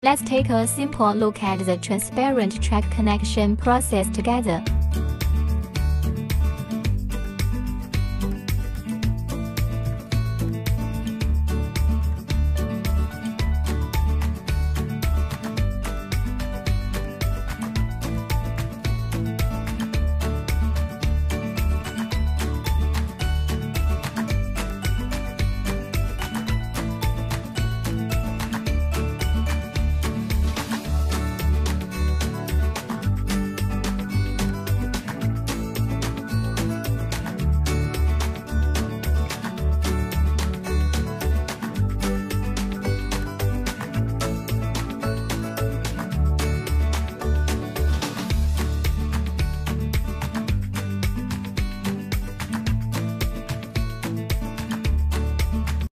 Let's take a simple look at the transparent track connection process together.